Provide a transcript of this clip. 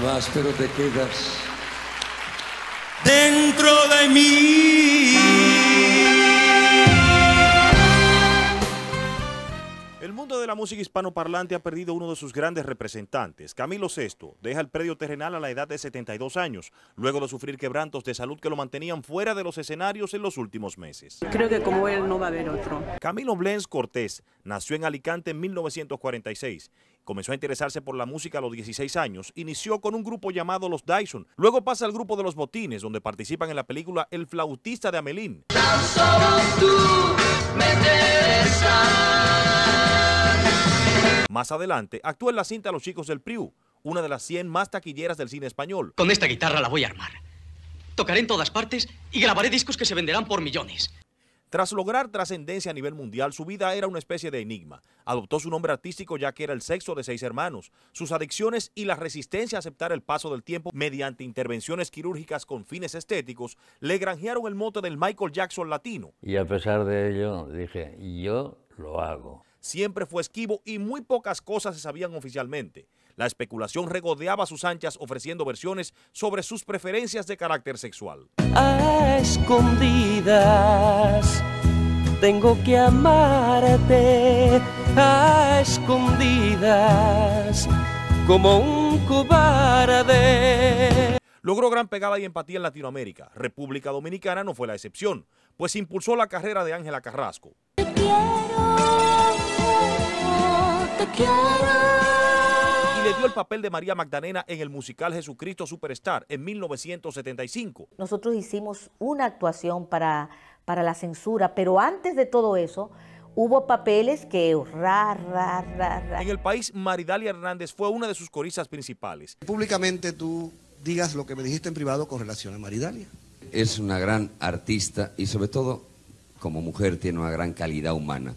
vas, pero te quedas dentro de mí. Música hispanoparlante ha perdido uno de sus grandes representantes. Camilo VI deja el predio terrenal a la edad de 72 años, luego de sufrir quebrantos de salud que lo mantenían fuera de los escenarios en los últimos meses. Creo que como él no va a haber otro. Camilo Blens Cortés nació en Alicante en 1946 Comenzó a interesarse por la música a los 16 años. Inició con un grupo llamado Los Dyson. Luego pasa al grupo de Los Botines, donde participan en la película El flautista de Amelín. Más adelante, actúa en la cinta Los Chicos del Priu, una de las 100 más taquilleras del cine español. Con esta guitarra la voy a armar. Tocaré en todas partes y grabaré discos que se venderán por millones. Tras lograr trascendencia a nivel mundial, su vida era una especie de enigma. Adoptó su nombre artístico ya que era el sexo de seis hermanos. Sus adicciones y la resistencia a aceptar el paso del tiempo mediante intervenciones quirúrgicas con fines estéticos le granjearon el mote del Michael Jackson latino. Y a pesar de ello, dije, yo lo hago. Siempre fue esquivo y muy pocas cosas se sabían oficialmente. La especulación regodeaba sus anchas ofreciendo versiones sobre sus preferencias de carácter sexual. A escondidas tengo que amarte a escondidas como un cobarde. Logró gran pegada y empatía en Latinoamérica. República Dominicana no fue la excepción, pues impulsó la carrera de Ángela Carrasco. Le dio el papel de María Magdalena en el musical Jesucristo Superstar en 1975. Nosotros hicimos una actuación para, para la censura, pero antes de todo eso, hubo papeles que ra, ra, ra, En el país, Maridalia Hernández fue una de sus coristas principales. Públicamente tú digas lo que me dijiste en privado con relación a Maridalia. Es una gran artista y sobre todo como mujer tiene una gran calidad humana.